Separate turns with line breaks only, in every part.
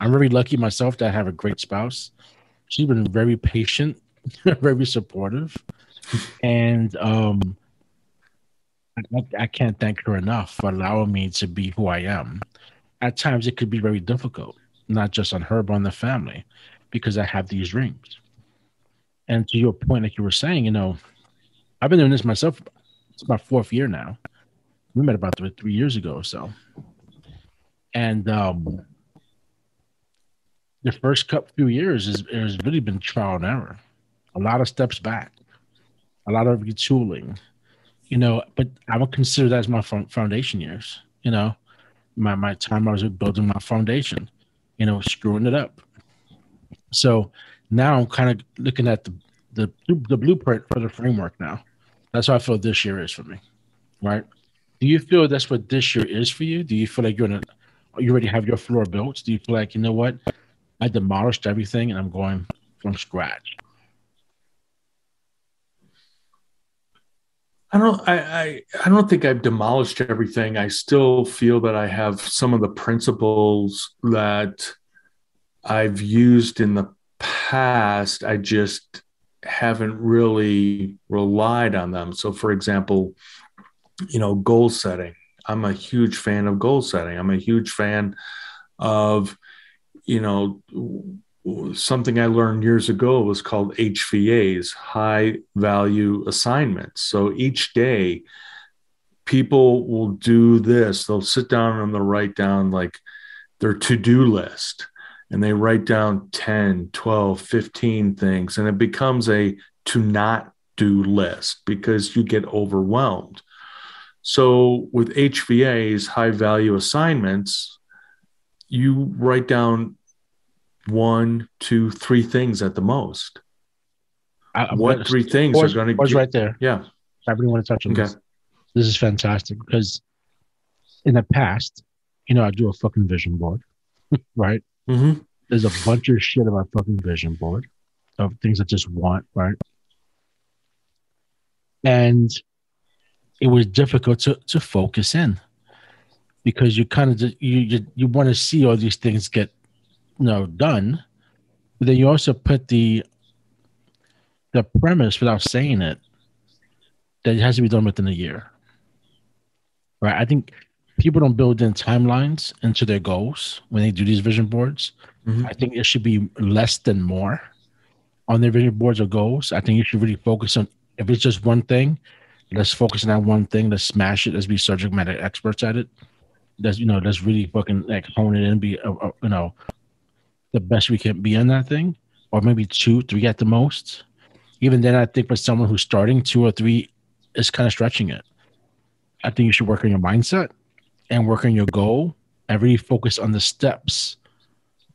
I'm very lucky myself that I have a great spouse. She's been very patient, very supportive, and um, I, I can't thank her enough for allowing me to be who I am. At times, it could be very difficult, not just on her, but on the family, because I have these dreams. And to your point, like you were saying, you know, I've been doing this myself. It's my fourth year now. We met about three, three years ago or so. And um, the first couple few years is has really been trial and error. A lot of steps back, a lot of retooling, you know. But I would consider that as my foundation years. You know, my my time I was building my foundation. You know, screwing it up. So now I'm kind of looking at the, the the blueprint for the framework now. That's how I feel this year is for me, right? Do you feel that's what this year is for you? Do you feel like you're in a, you already have your floor built? Do you feel like you know what? I demolished everything and I'm going from scratch.
I don't I, I, I don't think I've demolished everything. I still feel that I have some of the principles that I've used in the past. I just haven't really relied on them. So for example, you know, goal setting. I'm a huge fan of goal setting. I'm a huge fan of you know, something I learned years ago was called HVAs, high value assignments. So each day, people will do this. They'll sit down and they'll write down like their to do list and they write down 10, 12, 15 things. And it becomes a to not do list because you get overwhelmed. So with HVAs, high value assignments, you write down one, two, three things at the most. I, what three things
pause,
are going to
pause right there?
Yeah,
I really want to touch on okay. this. This is fantastic because in the past, you know, I do a fucking vision board, right?
Mm-hmm.
There's a bunch of shit about fucking vision board of things I just want, right? And it was difficult to to focus in because you kind of you you, you want to see all these things get you know done. But then you also put the the premise without saying it that it has to be done within a year. Right? I think people don't build in timelines into their goals when they do these vision boards. Mm-hmm. i think it should be less than more on their vision boards or goals. I think you should really focus on if it's just one thing let's focus on that one thing. Let's smash it. Let's be subject matter experts at it let's you know let's really fucking like hone it and be uh, uh, you know the best we can be in that thing, or maybe two, three at the most. Even then, I think for someone who's starting, two or three is kind of stretching it. I think you should work on your mindset and work on your goal and really focus on the steps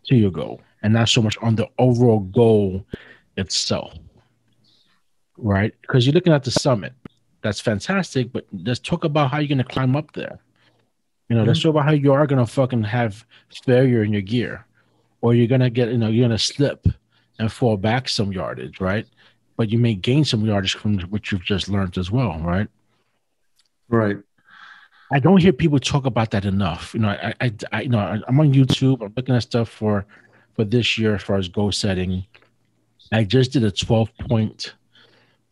to your goal and not so much on the overall goal itself. Right? Because you're looking at the summit. That's fantastic, but let's talk about how you're going to climb up there. You know, mm-hmm. let's talk about how you are going to fucking have failure in your gear or you're gonna get you know you're gonna slip and fall back some yardage, right? But you may gain some yardage from what you've just learned as well, right?
Right.
I don't hear people talk about that enough. You know, I, I, I you know, I'm on YouTube. I'm looking at stuff for for this year as far as goal setting. I just did a 12 point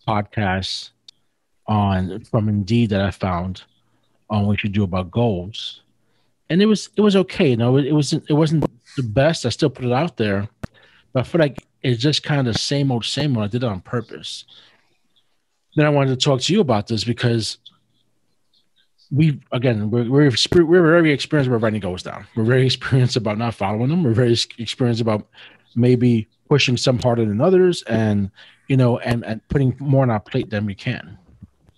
podcast on from Indeed that I found on what you do about goals, and it was it was okay. You know, it, it wasn't it wasn't the best. I still put it out there, but I feel like it's just kind of the same old, same old. I did it on purpose. Then I wanted to talk to you about this because we again we're we're, we're very experienced about writing goals down. We're very experienced about not following them. We're very experienced about maybe pushing some harder than others, and you know, and and putting more on our plate than we can,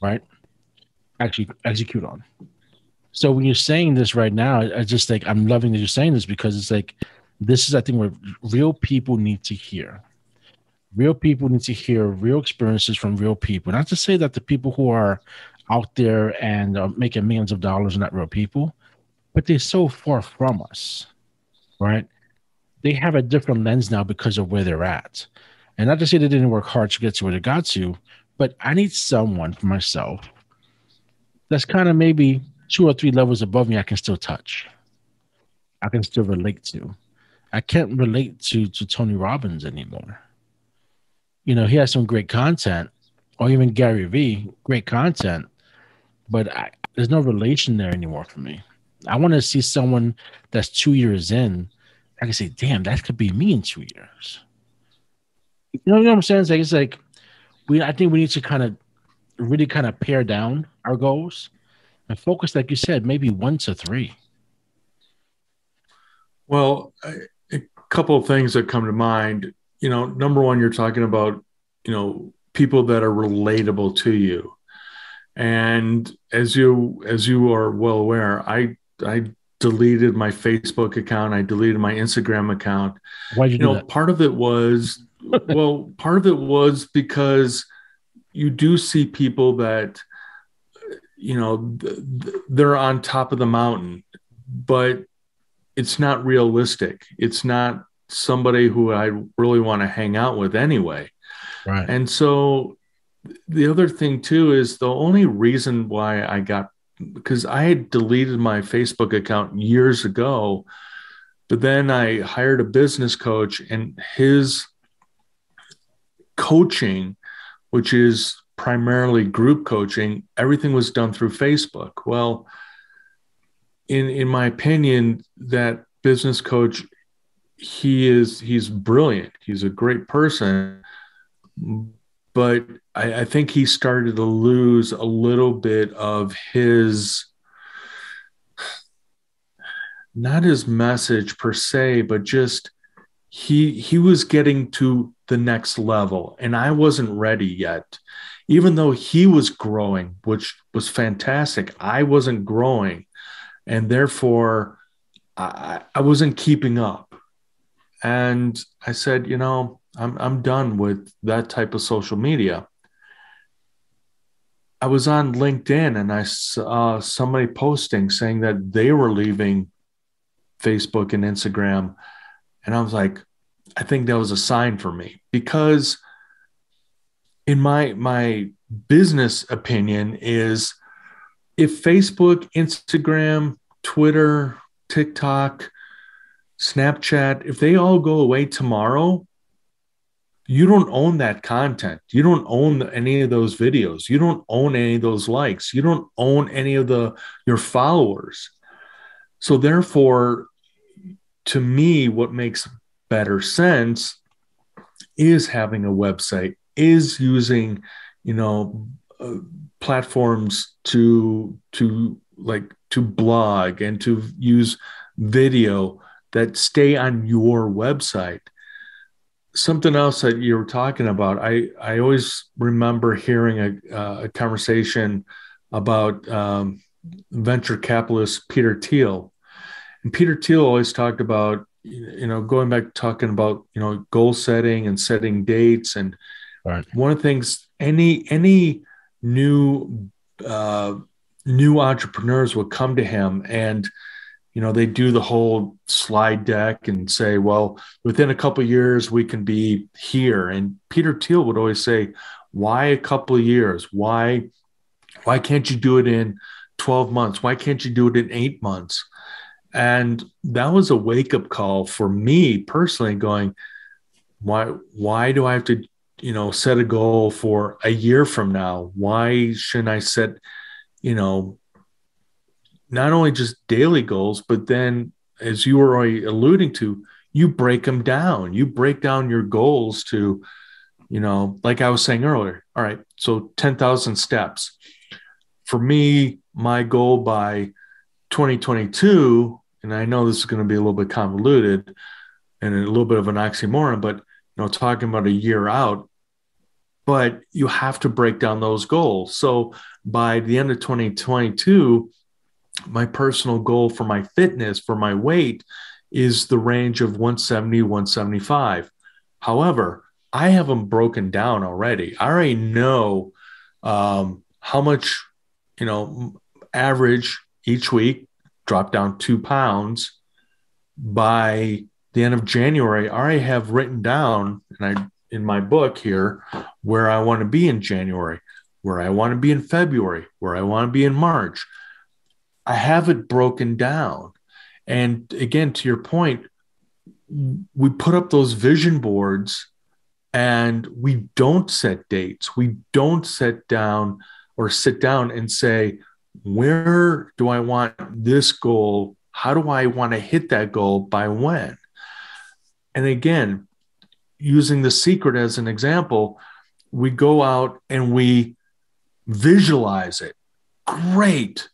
right? Actually, execute on. So when you're saying this right now, I just think I'm loving that you're saying this because it's like this is I think what real people need to hear. Real people need to hear real experiences from real people. Not to say that the people who are out there and making millions of dollars are not real people, but they're so far from us, right? They have a different lens now because of where they're at. And not to say they didn't work hard to get to where they got to, but I need someone for myself that's kind of maybe two or three levels above me, I can still touch. I can still relate to. I can't relate to to Tony Robbins anymore. You know, he has some great content, or even Gary Vee, great content, but I, there's no relation there anymore for me. I want to see someone that's two years in. I can say, damn, that could be me in two years. You know, you know what I'm saying? It's like, it's like we. I think we need to kind of really kind of pare down our goals and focus, like you said, maybe one to three.
Well, a couple of things that come to mind. You know, number one, you're talking about, you know, people that are relatable to you. And as you as you are well aware, I I deleted my Facebook account. I deleted my Instagram account.
Why did you,
you know,
that?
part of it was well, part of it was because you do see people that you know they're on top of the mountain, but it's not realistic. It's not somebody who I really want to hang out with anyway.
Right.
And so the other thing too is the only reason why I got because I had deleted my Facebook account years ago, but then I hired a business coach and his coaching, which is primarily group coaching, everything was done through Facebook. Well, in in my opinion, that business coach, he is he's brilliant. He's a great person, but I, I think he started to lose a little bit of his not his message per se, but just he he was getting to the next level and I wasn't ready yet. Even though he was growing, which was fantastic, I wasn't growing. And therefore, I, I wasn't keeping up. And I said, you know, I'm, I'm done with that type of social media. I was on LinkedIn and I saw somebody posting saying that they were leaving Facebook and Instagram. And I was like, I think that was a sign for me because in my my business opinion is if Facebook, Instagram, Twitter, TikTok, Snapchat, if they all go away tomorrow, you don't own that content. You don't own any of those videos. You don't own any of those likes. You don't own any of the your followers. So therefore, to me, what makes better sense is having a website, is using, you know, uh, platforms to to like to blog and to use video that stay on your website. Something else that you were talking about, I I always remember hearing a, uh, a conversation about um, venture capitalist Peter Thiel, and Peter Thiel always talked about you know going back talking about you know goal setting and setting dates. And
right.
one of the things any any new uh, new entrepreneurs would come to him and you know they do the whole slide deck and say well within a couple years we can be here. And peter thiel would always say why a couple of years? Why why can't you do it in 12 months? Why can't you do it in 8 months and that was a wake up call for me personally going why why do i have to you know set a goal for a year from now? Why shouldn't i set you know not only just daily goals but then as you were already alluding to you break them down. You break down your goals to you know like i was saying earlier all right so 10,000 steps. For me my goal by 2022, and I know this is going to be a little bit convoluted and a little bit of an oxymoron, but you know, talking about a year out, but you have to break down those goals. So by the end of 2022, my personal goal for my fitness, for my weight, is the range of 170, 175. However, I have them broken down already. I already know um, how much, you know, average each week, drop down two pounds. By the end of January, I already have written down, and I in my book here, where I want to be in January, where I want to be in February, where I want to be in March. I have it broken down. And again, to your point, we put up those vision boards and we don't set dates. We don't set down or sit down and say, where do I want this goal? How do I want to hit that goal by when? And again, using the secret as an example, we go out and we visualize it. Great.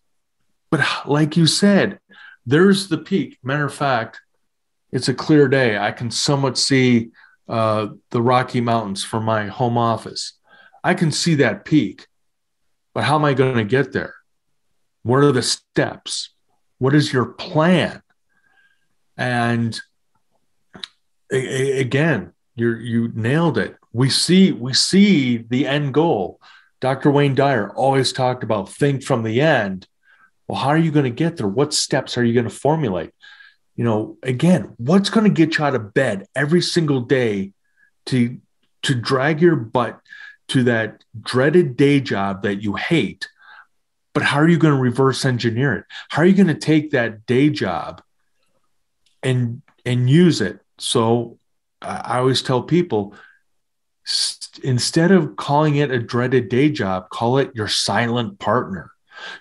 But like you said, there's the peak. Matter of fact, it's a clear day. I can somewhat see uh, the Rocky Mountains from my home office. I can see that peak, but how am I going to get there? What are the steps? What is your plan? And again, you you nailed it. We see we see the end goal. Dr. Wayne Dyer always talked about think from the end. Well, how are you going to get there? What steps are you going to formulate? You know, again, what's going to get you out of bed every single day to to drag your butt to that dreaded day job that you hate? But how are you going to reverse engineer it? How are you going to take that day job and and use it? So I always tell people instead of calling it a dreaded day job, call it your silent partner.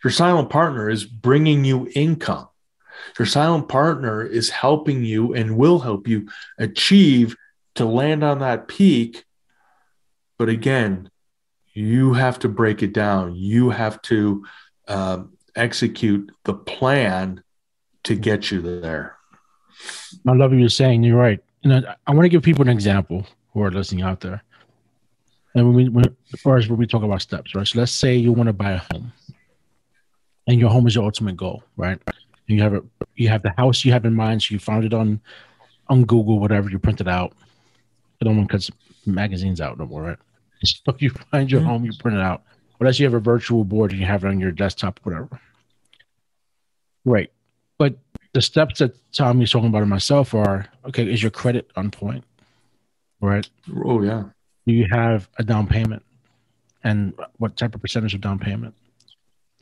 Your silent partner is bringing you income. Your silent partner is helping you and will help you achieve to land on that peak. But again, you have to break it down. You have to um, execute the plan to get you there.
I love what you're saying. You're right. You know, I want to give people an example who are listening out there. And when we, when, as far as when we talk about steps, right? So let's say you want to buy a home, and your home is your ultimate goal, right? And you have a, you have the house you have in mind. So you found it on, on Google, whatever you printed out. I don't want to cut magazines out no more, right? So you find your mm-hmm. home, you print it out. Unless you have a virtual board and you have it on your desktop, whatever. Right. But the steps that Tommy's talking about and myself are okay, is your credit on point? Right.
Oh yeah.
Do you have a down payment? And what type of percentage of down payment?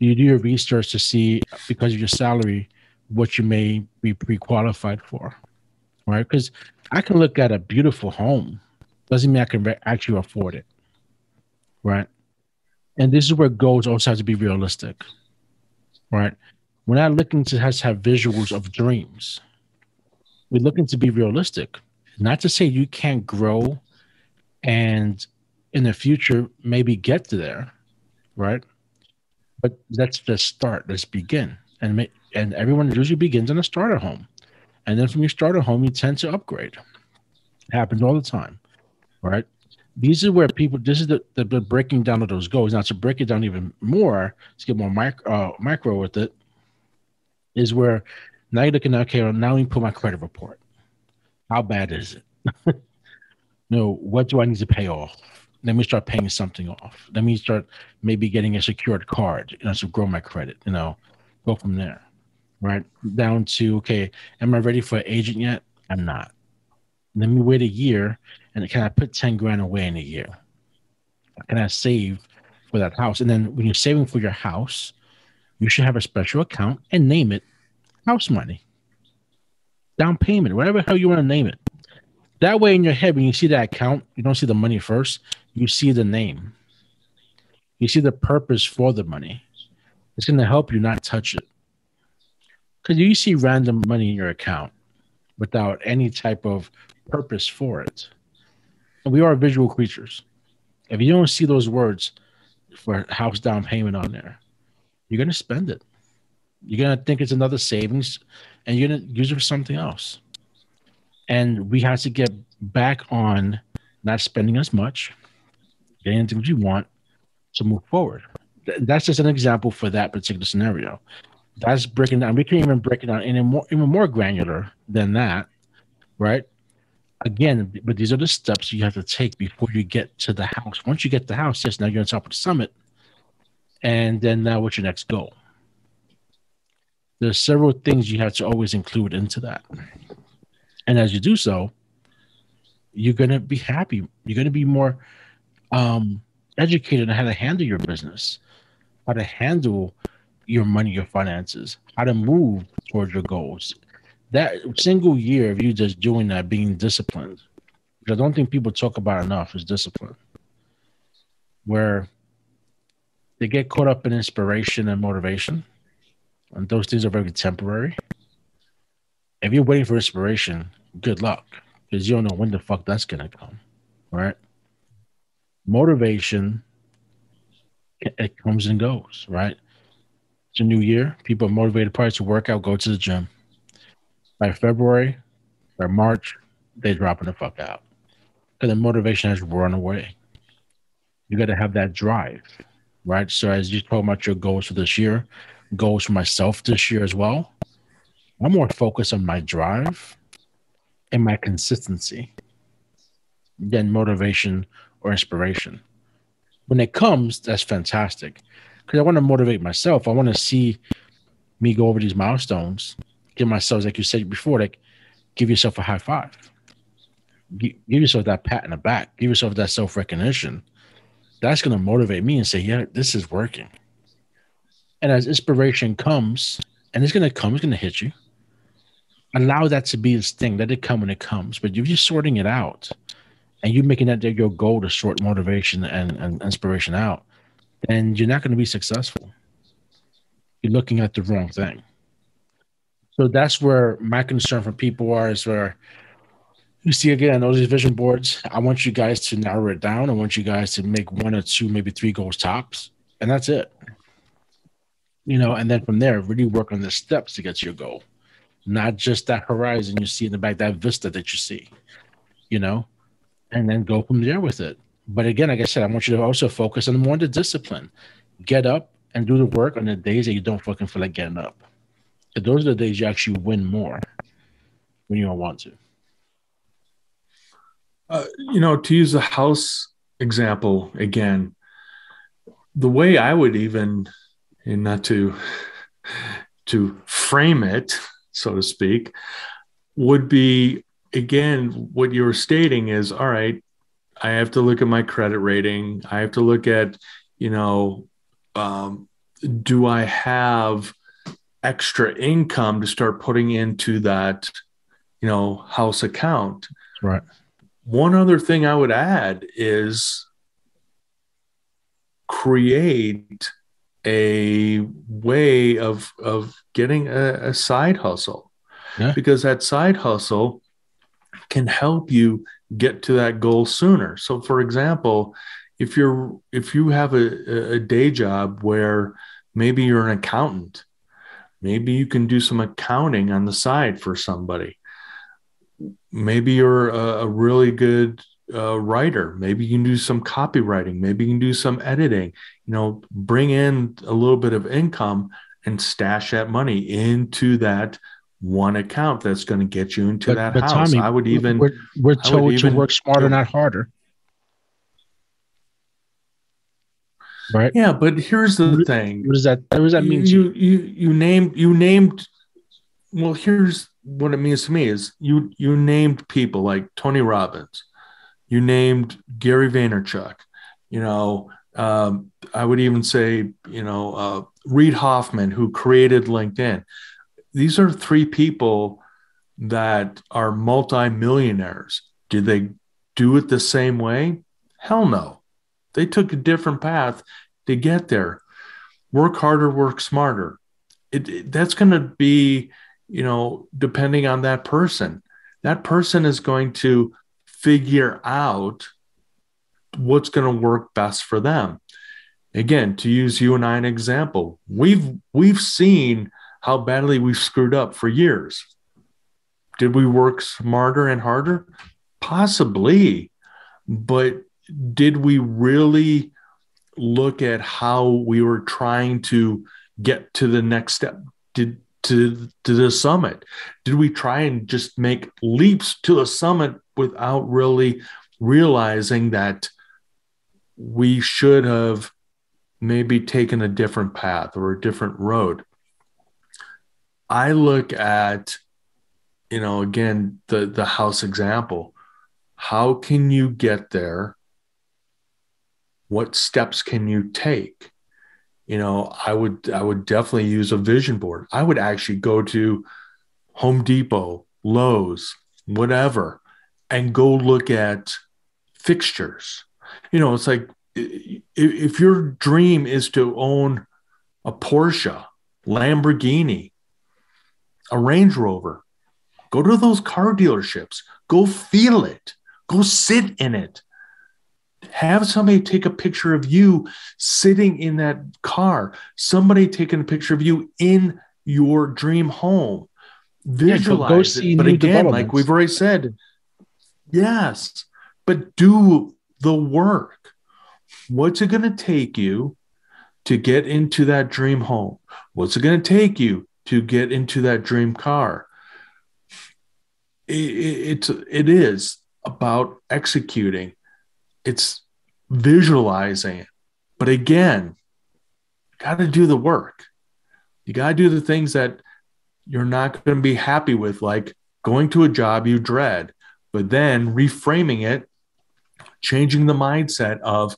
Do you do your research to see because of your salary what you may be pre-qualified for? Right? Because I can look at a beautiful home, doesn't mean I can actually afford it. Right. And this is where goals also have to be realistic. Right. We're not looking to have, have visuals of dreams. We're looking to be realistic. Not to say you can't grow and in the future maybe get to there, right? But let's just start. Let's begin. And and everyone usually begins in a starter home. And then from your starter home, you tend to upgrade. It happens all the time, right? These are where people. This is the, the, the breaking down of those goals. Now to break it down even more, to get more micro uh, micro with it, is where now you're looking at okay, well, now me put my credit report. How bad is it? no, what do I need to pay off? Let me start paying something off. Let me start maybe getting a secured card, you know, to grow my credit, you know, go from there. Right. Down to okay, am I ready for an agent yet? I'm not. Let me wait a year and can I put 10 grand away in a year? Can I save for that house? And then when you're saving for your house, you should have a special account and name it house money, down payment, whatever hell you want to name it. That way, in your head, when you see that account, you don't see the money first, you see the name. You see the purpose for the money. It's going to help you not touch it. Because you see random money in your account without any type of purpose for it. We are visual creatures. If you don't see those words for house down payment on there, you're going to spend it. You're to think it's another savings and you're to use it for something else. And we have to get back on not spending as much, getting things you want to move forward. That's just an example for that particular scenario. That's breaking down. We can even break it down in more, even more granular than that, right? Again, but these are the steps you have to take before you get to the house. Once you get the house, yes, now you're on top of the summit. And then now what's your next goal? There's several things you have to always include into that. And as you do so you're going to be happy. You're going to be more um, educated on how to handle your business how to handle your money your finances how to move towards your goals that single year of you just doing that, being disciplined, which I don't think people talk about enough, is discipline. Where they get caught up in inspiration and motivation, and those things are very temporary. If you're waiting for inspiration, good luck, because you don't know when the fuck that's gonna come, right? Motivation, it comes and goes, right? It's a new year. People are motivated probably to work out, go to the gym. By February, or March, they're dropping the fuck out because the motivation has run away. You got to have that drive, right? So as you talk about your goals for this year, goals for myself this year as well, I'm more focused on my drive and my consistency than motivation or inspiration. When it comes, that's fantastic because I want to motivate myself. I want to see me go over these milestones, give myself, like you said before, like give yourself a high five, give yourself that pat in the back, give yourself that self recognition. That's going to motivate me and say, yeah, this is working. And as inspiration comes, and it's going to come, it's going to hit you. Allow that to be this thing. Let it come when it comes. But if you're sorting it out and you're making that your goal to sort motivation and, and inspiration out, then you're not going to be successful. You're looking at the wrong thing. So that's where my concern for people are is where you see again all these vision boards. I want you guys to narrow it down. I want you guys to make one or two, maybe three goals tops, and that's it. You know, and then from there, really work on the steps to get to your goal, not just that horizon you see in the back, that vista that you see. You know, and then go from there with it. But again, like I said, I want you to also focus on more the discipline. Get up and do the work on the days that you don't fucking feel like getting up. Those are the days you actually win more when you don't want to.
Uh, you know, to use the house example again, the way I would even, and not to to frame it, so to speak, would be again what you were stating is all right I have to look at my credit rating. I have to look at, you know, um, do I have extra income to start putting into that, you know, house account?
Right.
One other thing I would add is create a way of of getting a, a side hustle yeah. because that side hustle can help you get to that goal sooner. So, for example, if you're if you have a, a day job where maybe you're an accountant, maybe you can do some accounting on the side for somebody. Maybe you're a, a really good uh, writer. Maybe you can do some copywriting. Maybe you can do some editing. You know, bring in a little bit of income and stash that money into that one account that's going to get you into but, that but house. Tommy, I would even
we're, we're told to work smarter, not harder. Right.
Yeah, but here's the
what,
thing.
What does that what does that mean?
You, you you named you named well, here's what it means to me is you you named people like Tony Robbins, you named Gary Vaynerchuk, you know, um, I would even say, you know, uh, Reid Hoffman, who created LinkedIn these are three people that are multimillionaires. Did they do it the same way? Hell no. They took a different path to get there. Work harder, work smarter. It, it, that's going to be, you know, depending on that person. That person is going to figure out what's going to work best for them. Again, to use you and I an example, we've we've seen how badly we've screwed up for years. Did we work smarter and harder? Possibly. But did we really look at how we were trying to get to the next step? Did to to the summit? Did we try and just make leaps to the summit without really realizing that we should have maybe taken a different path or a different road? I look at, you know, again, the the house example. How can you get there? What steps can you take? You know, I would I would definitely use a vision board. I would actually go to Home Depot, Lowe's, whatever, and go look at fixtures. You know, it's like if your dream is to own a Porsche, Lamborghini, a Range Rover, go to those car dealerships, go feel it, go sit in it. Have somebody take a picture of you sitting in that car, somebody taking a picture of you in your dream home. Visualize yeah, it. But again, like we've already said, yes, but do the work. What's it going to take you to get into that dream home? What's it going to take you to get into that dream car? It, it, it's it is about executing. It's visualizing But again, got to do the work. You got to do the things that you're not going to be happy with, like going to a job you dread, but then reframing it, changing the mindset of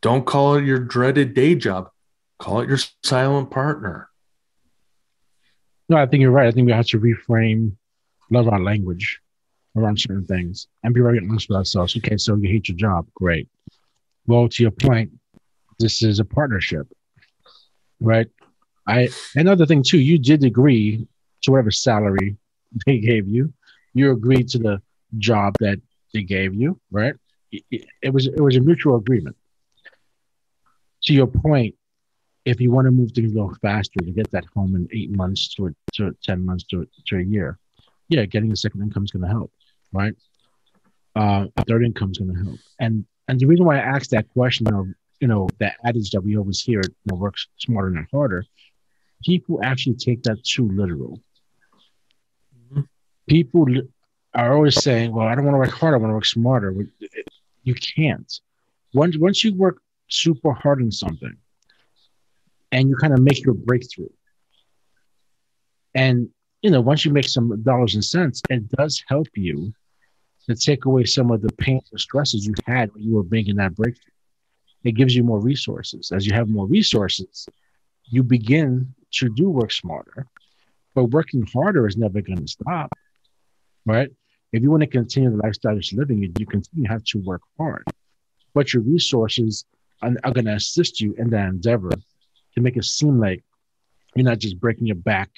don't call it your dreaded day job, call it your silent partner.
No, I think you're right. I think we have to reframe of our language around certain things and be very honest with ourselves. Okay, so you hate your job. Great. Well, to your point, this is a partnership, right? I another thing too. You did agree to whatever salary they gave you. You agreed to the job that they gave you, right? It, it was it was a mutual agreement. To your point, if you want to move things a little faster to get that home in eight months to, to ten months to, to a year, yeah, getting a second income is going to help, right? Uh, third income is going to help, and and the reason why I asked that question of you know that adage that we always hear, you know, work smarter not harder, people actually take that too literal. Mm-hmm. People are always saying, "Well, I don't want to work harder. I want to work smarter." You can't. Once once you work super hard on something, and you kind of make your breakthrough, and you know once you make some dollars and cents, it does help you to take away some of the pain and stresses you had when you were making that breakthrough. It gives you more resources. As you have more resources, you begin to do work smarter, but working harder is never going to stop, right? If you want to continue the lifestyle you're living, you, you continue have to work hard, but your resources are, are going to assist you in that endeavor to make it seem like you're not just breaking your back,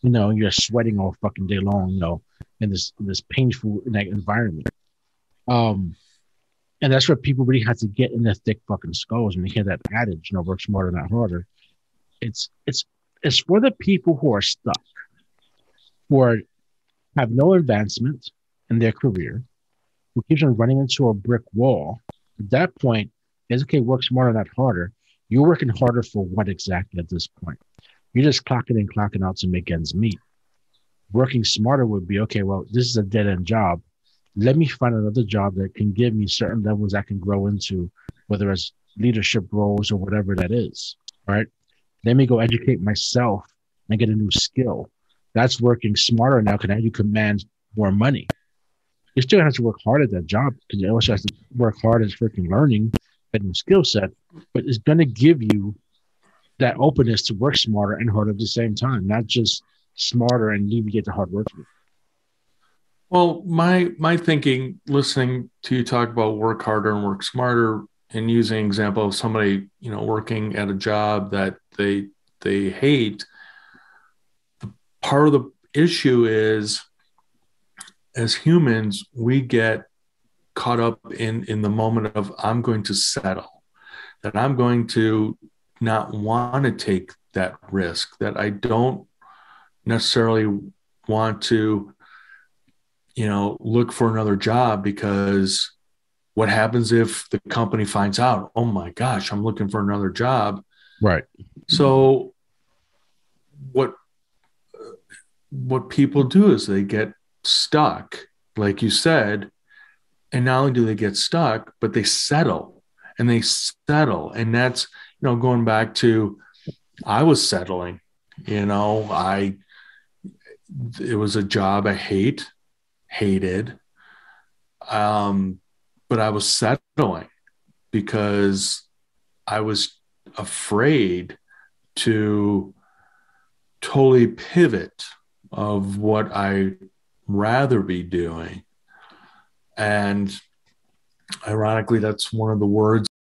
you know, you're sweating all fucking day long, you know, in this in this painful environment. Um, and that's where people really have to get in their thick fucking skulls they hear that adage, you know, work smarter, not harder. It's it's it's for the people who are stuck, who are, have no advancement in their career, who keeps on running into a brick wall. At that point, it's okay, work smarter, not harder. You're working harder for what exactly at this point? You're just clocking and clocking out to make ends meet. Working smarter would be okay, well, this is a dead end job. Let me find another job that can give me certain levels I can grow into, whether it's leadership roles or whatever that is. Right. Let me go educate myself and get a new skill. That's working smarter now because now you command more money. You still have to work hard at that job because you also have to work hard at freaking learning a new skill set, but it's going to give you that openness to work smarter and harder at the same time, not just smarter and get the hard work.
Well, my my thinking, listening to you talk about work harder and work smarter, and using example of somebody you know working at a job that they they hate part of the issue is as humans we get caught up in in the moment of i'm going to settle that i'm going to not want to take that risk that i don't necessarily want to you know look for another job because what happens if the company finds out oh my gosh i'm looking for another job.
Right.
So what what people do is they get stuck like you said and not only do they get stuck but they settle and they settle. And that's you know going back to i was settling you know i it was a job i hate hated um but I was settling because I was afraid to totally pivot of what I rather be doing. And ironically, that's one of the words